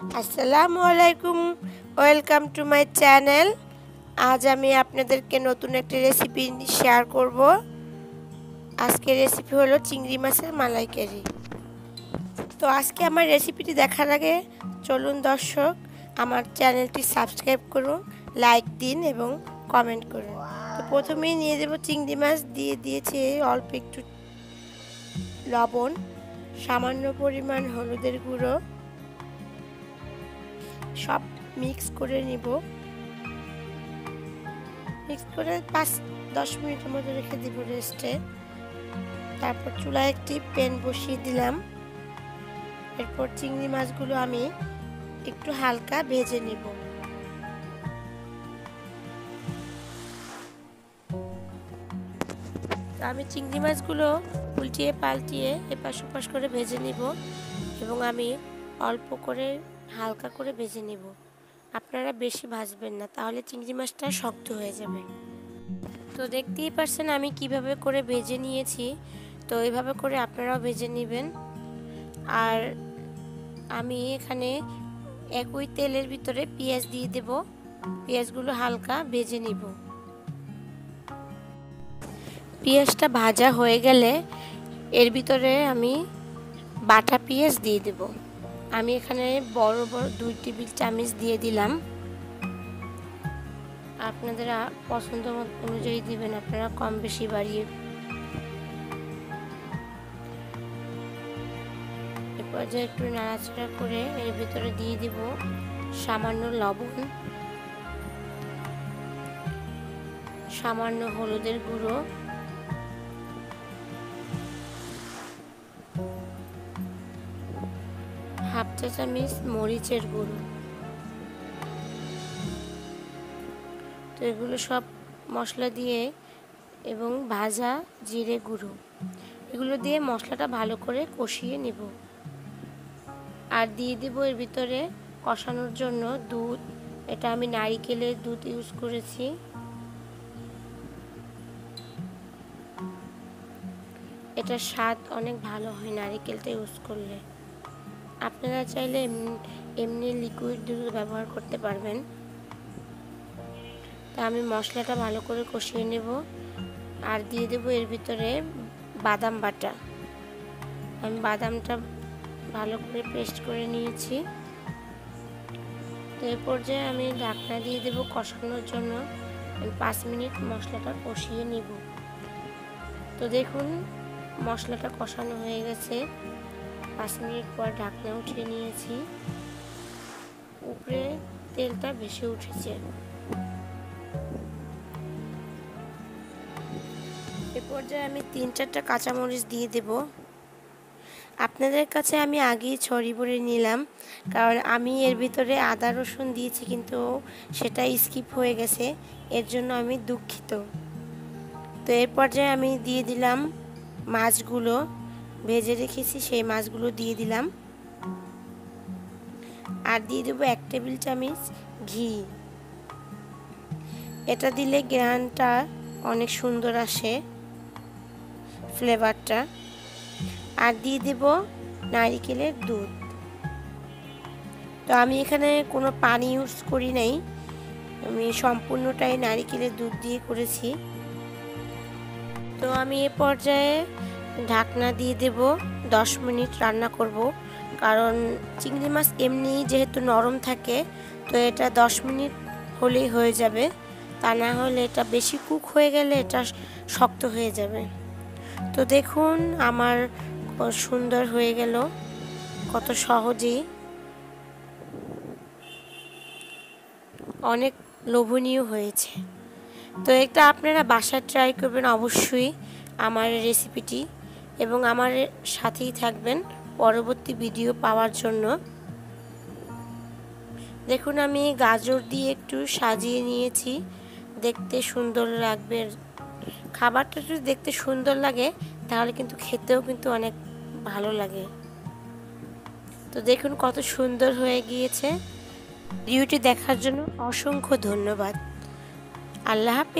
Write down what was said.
আসসালামু আলাইকুম, welcome to my channel. আজ আমি আপনাদেরকে নতুন একটি রেসিপি শেয়ার করব। আজকের রেসিপি হলো চিংড়ি মাছের মালাইকারি। তো আজকে আমার রেসিপিটি দেখার আগে চলুন দর্শক, আমার চ্যানেলটি সাবস্ক্রাইব করুন, লাইক দিন এবং কমেন্ট করুন। তো প্রথমেই নিয়ে দেবো চিংড়ি মাছ, দিয়ে দিয়েছে অল্প একটু লবণ, সামান্য পরিমাণ হলুদের গুঁড়ো। সব মিক্স করে নিব। মিক্স করে পাঁচ, দশ মিনিটের মতো রেখে দিব রেস্টে তারপর চুলায় একটি প্যান বসিয়ে দিলাম। এরপর চিংড়ি মাছগুলো আমি একটু হালকা ভেজে নিব। আমি চিংড়ি মাছগুলো উল্টিয়ে পাল্টিয়ে এপাশ ওপাশ করে ভেজে নিব এবং আমি অল্প করে হালকা করে ভেজে নিব। আপনারা বেশি ভাজবেন না, তাহলে চিংড়ি মাছটা শক্ত হয়ে যাবে। তো দেখতেই পারছেন আমি কীভাবে করে ভেজে নিয়েছি। তো এইভাবে করে আপনারাও ভেজে নেবেন। আর আমি এখানে একই তেলের ভিতরে পেঁয়াজ দিয়ে দেব। পেঁয়াজগুলো হালকা ভেজে নিব। পেঁয়াজটা ভাজা হয়ে গেলে এর ভিতরে আমি বাটা পেঁয়াজ দিয়ে দেব। আমি এখানে বড় বড় দুই টেবিল চামচ দিয়ে দিলাম। আপনাদের পছন্দ অনুযায়ী দিবেন, আপনারা কম বেশি বাড়িয়ে। এরপর যে একটু নাড়াচাড়া করে এর ভিতরে দিয়ে দিব সামান্য লবণ, সামান্য হলুদের গুঁড়ো। হাফ চা চামচ মরিচের গুঁড়ো। তো এগুলো সব মশলা দিয়ে এবং ভাজা জিরে গুঁড়ো। এগুলো দিয়ে মশলাটা ভালো করে কষিয়ে নেব। আর দিয়ে দেব এর ভিতরে কষানোর জন্য দুধ। এটা আমি নারিকেলের দুধ ইউজ করেছি। এটা স্বাদ অনেক ভালো হয় নারিকেলটা ইউজ করলে। আপনারা চাইলে এমনি লিকুইড দুধ ব্যবহার করতে পারবেন। তা আমি মশলাটা ভালো করে কষিয়ে নেব। আর দিয়ে দেব এর ভিতরে বাদাম বাটা। আমি বাদামটা ভালো করে পেস্ট করে নিয়েছি। তো এই পর্যায়ে আমি ঢাকনা দিয়ে দেব কষানোর জন্য। আমি পাঁচ মিনিট মশলাটা কষিয়ে নিব। তো দেখুন, মশলাটা কষানো হয়ে গেছে। পাঁচ মিনিট পর ঢাকনা উঠিয়ে নিয়েছি। উপরে তেলটা ভেসে উঠেছে। এ পর্যায়ে আমি তিন চারটা কাঁচামরিচ দিয়ে দেব। আপনাদের কাছে আমি আগেই ছড়ি ভরে নিলাম, কারণ আমি এর ভিতরে আদা, রসুন দিয়েছি, কিন্তু সেটা স্কিপ হয়ে গেছে। এর জন্য আমি দুঃখিত। তো এর পর্যায়ে আমি দিয়ে দিলাম মাছগুলো। ভেজে রেখেছি, সেই মাছগুলো দিয়ে দিলাম। আর দিয়ে দেবো এক টেবিল চামচ ঘি। এটা দিলে গ্রানটা অনেক সুন্দর আসে, ফ্লেভারটা। আর দিয়ে দেব নারিকেলের দুধ। তো আমি এখানে কোনো পানি ইউজ করি নাই, আমি সম্পূর্ণটাই নারিকেলের দুধ দিয়ে করেছি। তো আমি এ পর্যায়ে ঢাকনা দিয়ে দেব, দশ মিনিট রান্না করব। কারণ চিংড়ি মাছ এমনি যেহেতু নরম থাকে, তো এটা দশ মিনিট হলেই হয়ে যাবে। তা না হলে এটা বেশি কুক হয়ে গেলে এটা শক্ত হয়ে যাবে। তো দেখুন, আমার সুন্দর হয়ে গেল। কত সহজেই। অনেক লোভনীয় হয়েছে। তো এটা আপনারা বাসায় ট্রাই করবেন অবশ্যই আমার রেসিপিটি এবং আমার সাথেই থাকবেন পরবর্তী ভিডিও পাওয়ার জন্য। দেখুন, আমি গাজর দিয়ে একটু সাজিয়ে নিয়েছি। দেখতে সুন্দর লাগবে। খাবারটা যদি দেখতে সুন্দর লাগে, তাহলে কিন্তু খেতেও কিন্তু অনেক ভালো লাগে। তো দেখুন, কত সুন্দর হয়ে গিয়েছে। ভিডিওটি দেখার জন্য অসংখ্য ধন্যবাদ। আল্লাহ হাফিজ।